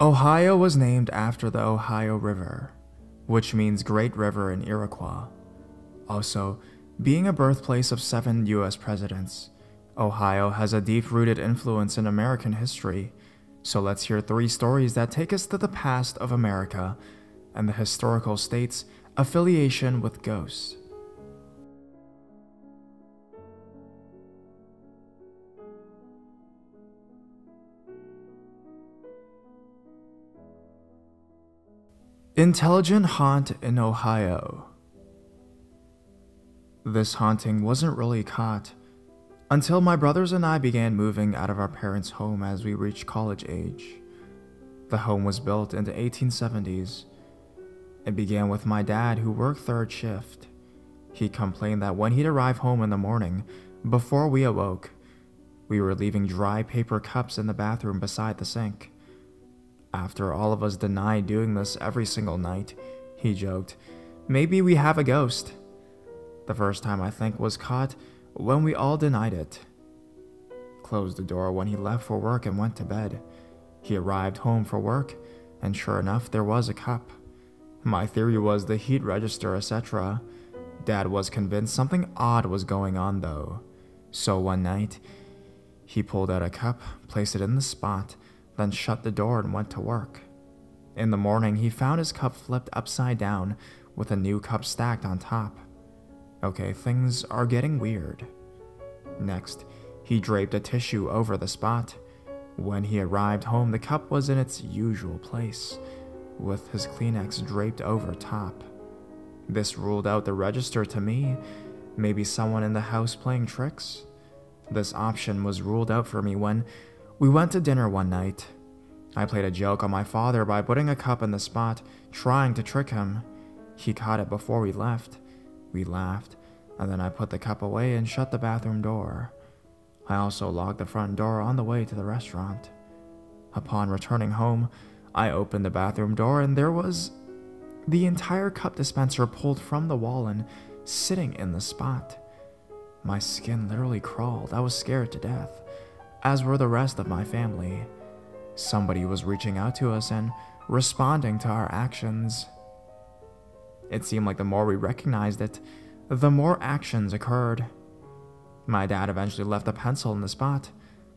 Ohio was named after the Ohio River, which means Great River in Iroquois. Also, being a birthplace of seven US presidents, Ohio has a deep rooted influence in American history. So let's hear three stories that take us to the past of America and the historical state's affiliation with ghosts. Intelligent Haunt in Ohio. This haunting wasn't really caught until my brothers and I began moving out of our parents' home as we reached college age. The home was built in the 1870s. It began with my dad, who worked third shift. He complained that when he'd arrive home in the morning, before we awoke, we were leaving dry paper cups in the bathroom beside the sink. After all of us denied doing this every single night, he joked, Maybe we have a ghost. The first time I think was caught when we all denied it. Closed the door when he left for work and went to bed. He arrived home for work, and sure enough, there was a cup. My theory was the heat register, etc. Dad was convinced something odd was going on though. So one night, he pulled out a cup, placed it in the spot, then shut the door and went to work. In the morning, he found his cup flipped upside down with a new cup stacked on top. Okay, things are getting weird. Next, he draped a tissue over the spot. When he arrived home, the cup was in its usual place, with his Kleenex draped over top. This ruled out the register to me. Maybe someone in the house playing tricks? This option was ruled out for me when we went to dinner one night. I played a joke on my father by putting a cup in the spot, trying to trick him. He caught it before we left. We laughed, and then I put the cup away and shut the bathroom door. I also locked the front door on the way to the restaurant. Upon returning home, I opened the bathroom door and there was the entire cup dispenser pulled from the wall and sitting in the spot. My skin literally crawled. I was scared to death as were the rest of my family. Somebody was reaching out to us and responding to our actions. It seemed like the more we recognized it, the more actions occurred. My dad eventually left a pencil in the spot.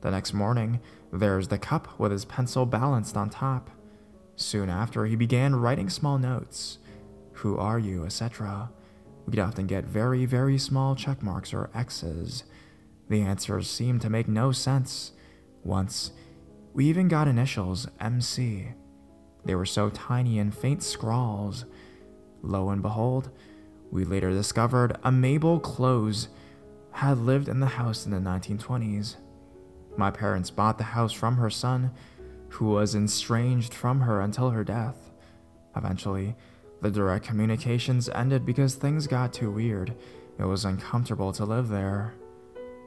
The next morning, there's the cup with his pencil balanced on top. Soon after, he began writing small notes. Who are you, etc. We'd often get very, very small check marks or X's the answers seemed to make no sense. Once, we even got initials MC. They were so tiny and faint scrawls. Lo and behold, we later discovered a Mabel Close had lived in the house in the 1920s. My parents bought the house from her son, who was estranged from her until her death. Eventually, the direct communications ended because things got too weird. It was uncomfortable to live there.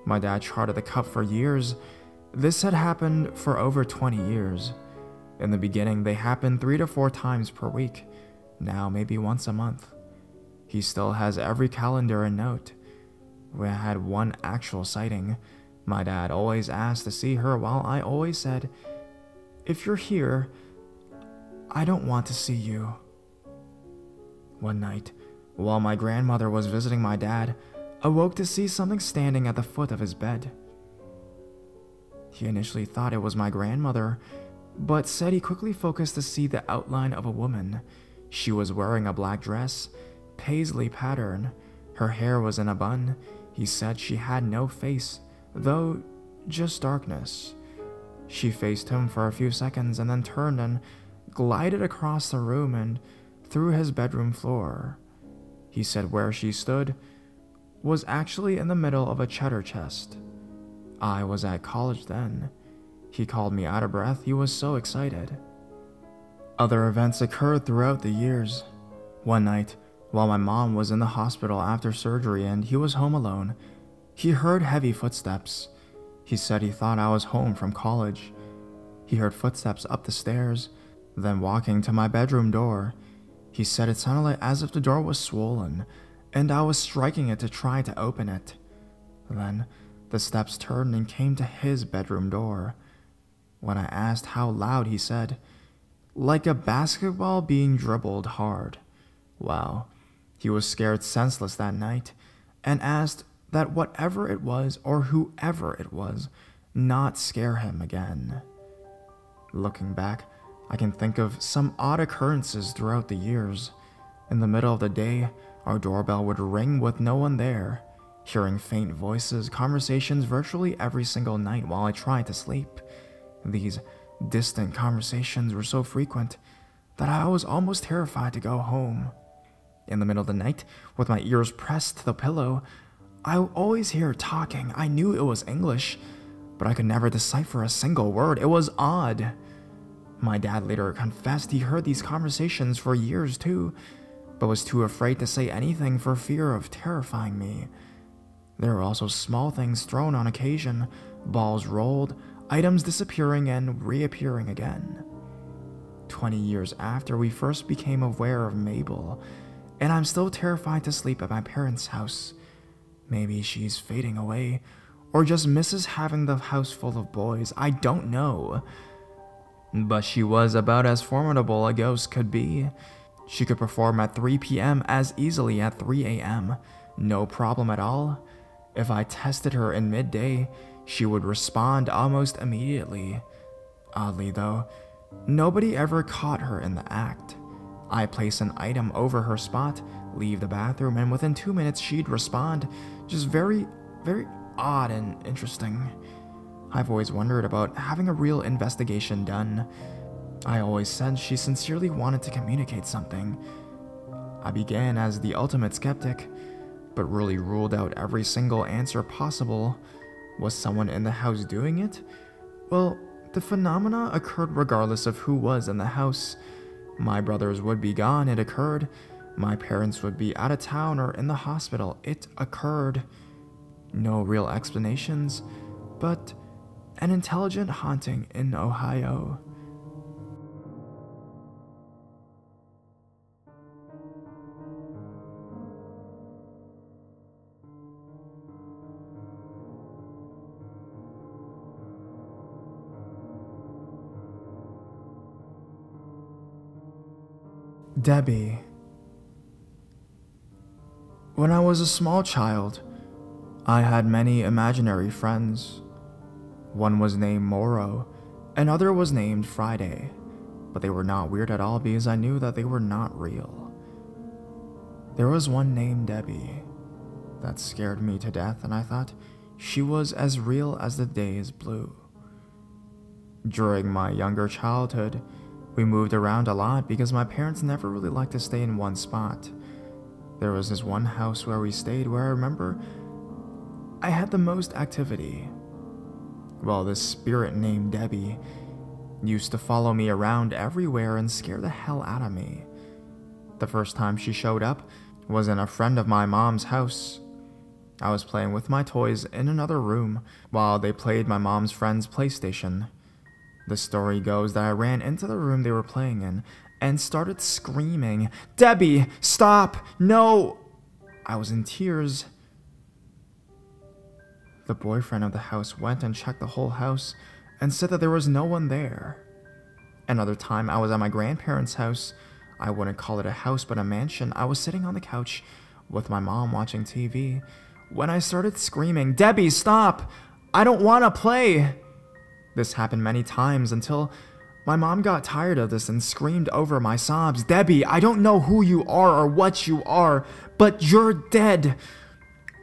My dad charted the cup for years. This had happened for over 20 years. In the beginning, they happened three to four times per week, now maybe once a month. He still has every calendar and note. We had one actual sighting. My dad always asked to see her, while I always said, If you're here, I don't want to see you. One night, while my grandmother was visiting my dad, awoke to see something standing at the foot of his bed. He initially thought it was my grandmother, but said he quickly focused to see the outline of a woman. She was wearing a black dress, paisley pattern. Her hair was in a bun. He said she had no face, though just darkness. She faced him for a few seconds and then turned and glided across the room and through his bedroom floor. He said where she stood, was actually in the middle of a cheddar chest. I was at college then. He called me out of breath, he was so excited. Other events occurred throughout the years. One night, while my mom was in the hospital after surgery and he was home alone, he heard heavy footsteps. He said he thought I was home from college. He heard footsteps up the stairs, then walking to my bedroom door. He said it sounded like as if the door was swollen, and I was striking it to try to open it. Then the steps turned and came to his bedroom door. When I asked how loud, he said, like a basketball being dribbled hard. Wow. He was scared senseless that night and asked that whatever it was or whoever it was not scare him again. Looking back, I can think of some odd occurrences throughout the years. In the middle of the day, our doorbell would ring with no one there, hearing faint voices, conversations virtually every single night while I tried to sleep. These distant conversations were so frequent that I was almost terrified to go home. In the middle of the night, with my ears pressed to the pillow, I always hear talking. I knew it was English, but I could never decipher a single word. It was odd. My dad later confessed he heard these conversations for years too, but was too afraid to say anything for fear of terrifying me. There were also small things thrown on occasion, balls rolled, items disappearing and reappearing again. Twenty years after we first became aware of Mabel, and I'm still terrified to sleep at my parents' house. Maybe she's fading away, or just misses having the house full of boys. I don't know. But she was about as formidable a ghost could be. She could perform at 3 p.m. as easily at 3 a.m. No problem at all. If I tested her in midday, she would respond almost immediately. Oddly, though, nobody ever caught her in the act. I place an item over her spot, leave the bathroom, and within two minutes she'd respond. Just very, very odd and interesting. I've always wondered about having a real investigation done. I always said she sincerely wanted to communicate something. I began as the ultimate skeptic, but really ruled out every single answer possible. Was someone in the house doing it? Well, the phenomena occurred regardless of who was in the house. My brothers would be gone, it occurred. My parents would be out of town or in the hospital, it occurred. No real explanations, but an intelligent haunting in Ohio. Debbie. When I was a small child, I had many imaginary friends. One was named Moro, another was named Friday, but they were not weird at all because I knew that they were not real. There was one named Debbie that scared me to death, and I thought she was as real as the day is blue. During my younger childhood, we moved around a lot because my parents never really liked to stay in one spot. There was this one house where we stayed where I remember I had the most activity. Well, this spirit named Debbie used to follow me around everywhere and scare the hell out of me. The first time she showed up was in a friend of my mom's house. I was playing with my toys in another room while they played my mom's friend's PlayStation. The story goes that I ran into the room they were playing in and started screaming, Debbie, stop! No! I was in tears. The boyfriend of the house went and checked the whole house and said that there was no one there. Another time, I was at my grandparents' house. I wouldn't call it a house, but a mansion. I was sitting on the couch with my mom watching TV when I started screaming, Debbie, stop! I don't want to play! This happened many times until my mom got tired of this and screamed over my sobs Debbie, I don't know who you are or what you are, but you're dead.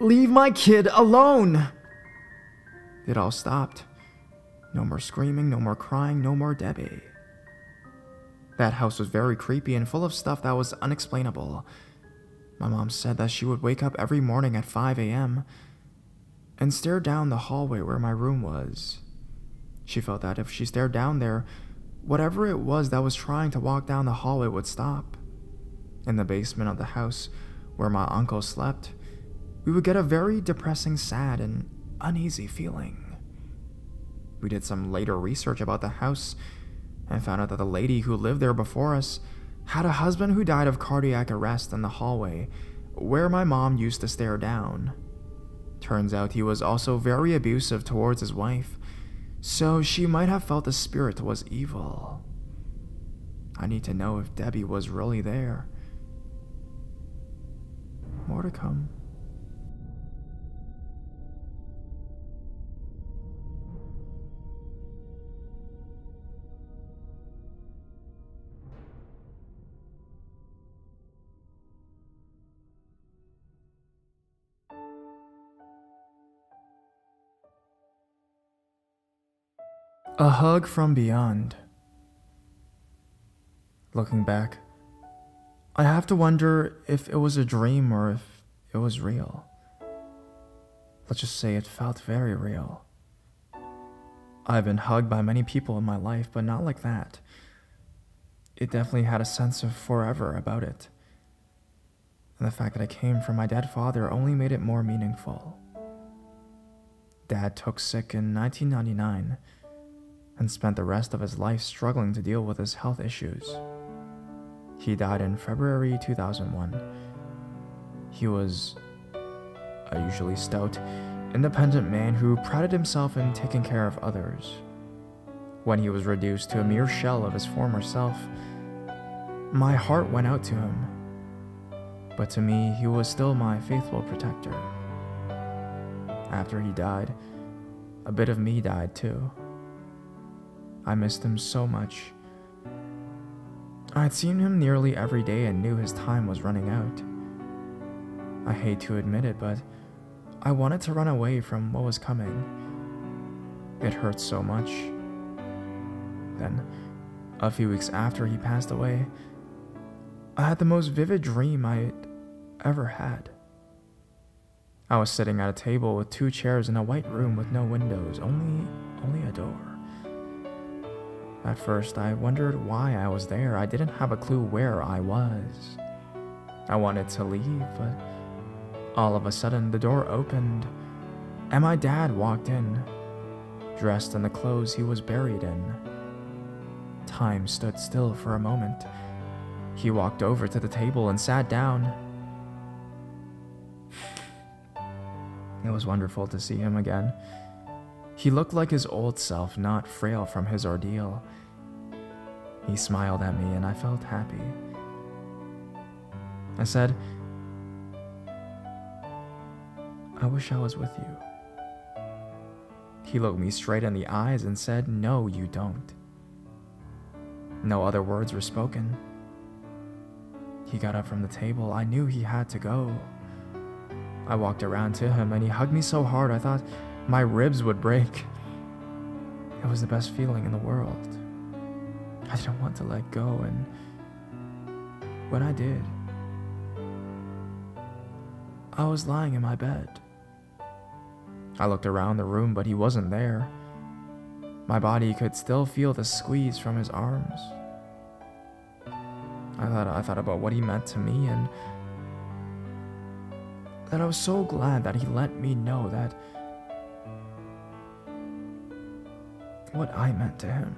Leave my kid alone. It all stopped. No more screaming, no more crying, no more Debbie. That house was very creepy and full of stuff that was unexplainable. My mom said that she would wake up every morning at 5 a.m. and stare down the hallway where my room was. She felt that if she stared down there, whatever it was that was trying to walk down the hallway would stop. In the basement of the house where my uncle slept, we would get a very depressing, sad, and uneasy feeling. We did some later research about the house and found out that the lady who lived there before us had a husband who died of cardiac arrest in the hallway where my mom used to stare down. Turns out he was also very abusive towards his wife so she might have felt the spirit was evil. I need to know if Debbie was really there. More to come. A hug from beyond. Looking back, I have to wonder if it was a dream or if it was real. Let's just say it felt very real. I've been hugged by many people in my life, but not like that. It definitely had a sense of forever about it. And the fact that I came from my dead father only made it more meaningful. Dad took sick in 1999 and spent the rest of his life struggling to deal with his health issues. He died in February 2001. He was a usually stout, independent man who prided himself in taking care of others. When he was reduced to a mere shell of his former self, my heart went out to him. But to me, he was still my faithful protector. After he died, a bit of me died too. I missed him so much I had seen him nearly every day and knew his time was running out. I hate to admit it, but I wanted to run away from what was coming. It hurt so much. Then, a few weeks after he passed away, I had the most vivid dream I'd ever had. I was sitting at a table with two chairs in a white room with no windows, only only a door. At first, I wondered why I was there. I didn't have a clue where I was. I wanted to leave, but all of a sudden the door opened and my dad walked in, dressed in the clothes he was buried in. Time stood still for a moment. He walked over to the table and sat down. It was wonderful to see him again. He looked like his old self, not frail from his ordeal. He smiled at me and I felt happy. I said, I wish I was with you. He looked me straight in the eyes and said, No, you don't. No other words were spoken. He got up from the table. I knew he had to go. I walked around to him and he hugged me so hard I thought my ribs would break. It was the best feeling in the world. I didn't want to let go, and when I did, I was lying in my bed. I looked around the room, but he wasn't there. My body could still feel the squeeze from his arms. I thought I thought about what he meant to me and that I was so glad that he let me know that what I meant to him.